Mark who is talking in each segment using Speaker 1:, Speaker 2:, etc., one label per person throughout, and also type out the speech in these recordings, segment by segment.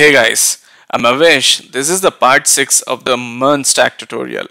Speaker 1: Hey guys, I'm Avesh. This is the part 6 of the MERN stack tutorial.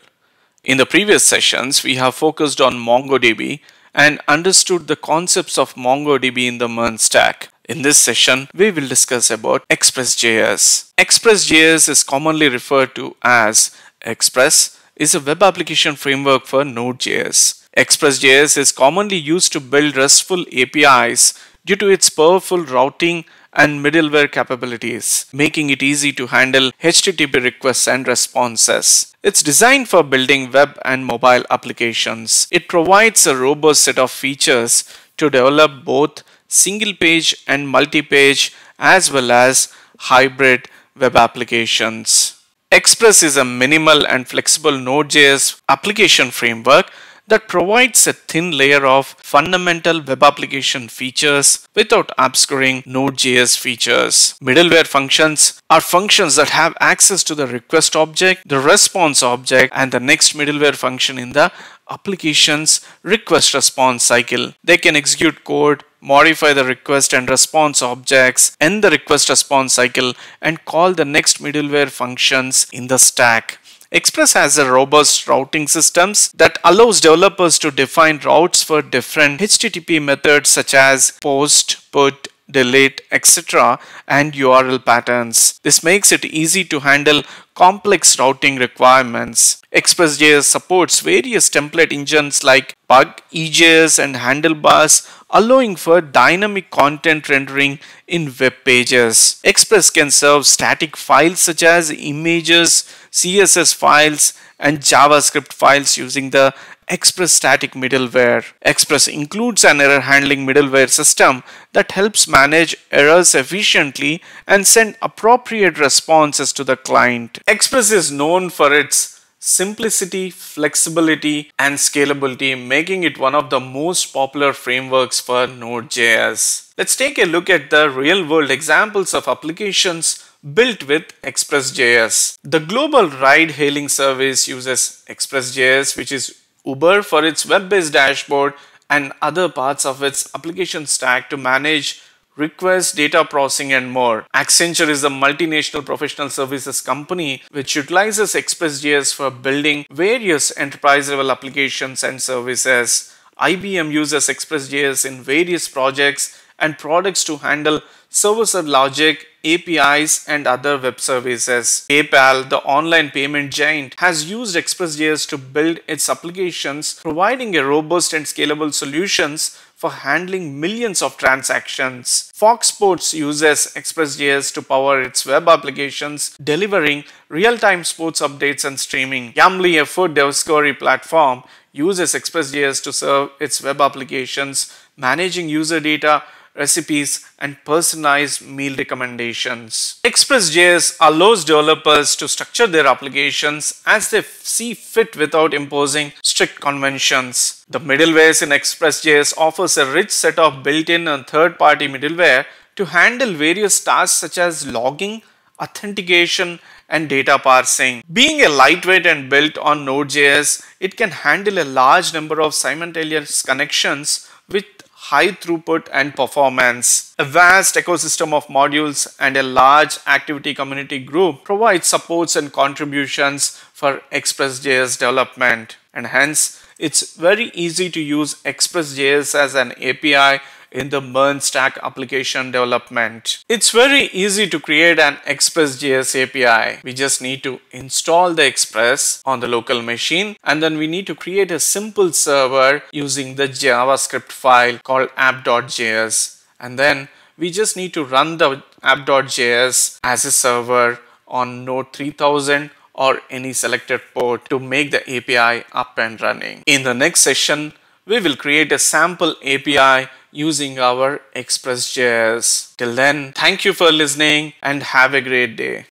Speaker 1: In the previous sessions, we have focused on MongoDB and understood the concepts of MongoDB in the MERN stack. In this session, we will discuss about Express.js. Express.js is commonly referred to as Express is a web application framework for Node.js. Express.js is commonly used to build RESTful APIs due to its powerful routing and middleware capabilities, making it easy to handle HTTP requests and responses. It's designed for building web and mobile applications. It provides a robust set of features to develop both single page and multi-page as well as hybrid web applications. Express is a minimal and flexible Node.js application framework that provides a thin layer of fundamental web application features without obscuring Node.js features. Middleware functions are functions that have access to the request object, the response object, and the next middleware function in the application's request response cycle. They can execute code, modify the request and response objects, end the request response cycle, and call the next middleware functions in the stack. Express has a robust routing systems that allows developers to define routes for different HTTP methods such as post, put, delete, etc. and URL patterns. This makes it easy to handle complex routing requirements. Express.js supports various template engines like Pug, EJS and Handlebars allowing for dynamic content rendering in web pages. Express can serve static files such as images, CSS files and JavaScript files using the Express static middleware. Express includes an error handling middleware system that helps manage errors efficiently and send appropriate responses to the client. Express is known for its simplicity, flexibility, and scalability, making it one of the most popular frameworks for Node.js. Let's take a look at the real world examples of applications built with Express.js. The global ride hailing service uses Express.js, which is Uber for its web-based dashboard and other parts of its application stack to manage requests, data processing and more. Accenture is a multinational professional services company which utilizes Express.js for building various enterprise level applications and services. IBM uses Express.js in various projects and products to handle server-side logic, APIs and other web services. PayPal, the online payment giant, has used Express.js to build its applications, providing a robust and scalable solutions for handling millions of transactions. Fox Sports uses Express.js to power its web applications, delivering real-time sports updates and streaming. Yummly, a food discovery platform, uses Express.js to serve its web applications, managing user data, recipes, and personalized meal recommendations. Express.js allows developers to structure their applications as they see fit without imposing strict conventions. The middlewares in Express.js offers a rich set of built-in and third-party middleware to handle various tasks such as logging, authentication, and data parsing. Being a lightweight and built on Node.js, it can handle a large number of simultaneous connections with high throughput and performance. A vast ecosystem of modules and a large activity community group provide supports and contributions for Express.js development and hence it's very easy to use Express.js as an API in the MERN stack application development. It's very easy to create an Express.js API. We just need to install the Express on the local machine and then we need to create a simple server using the JavaScript file called app.js and then we just need to run the app.js as a server on node 3000 or any selected port to make the API up and running. In the next session, we will create a sample API using our Express.js. Till then, thank you for listening and have a great day.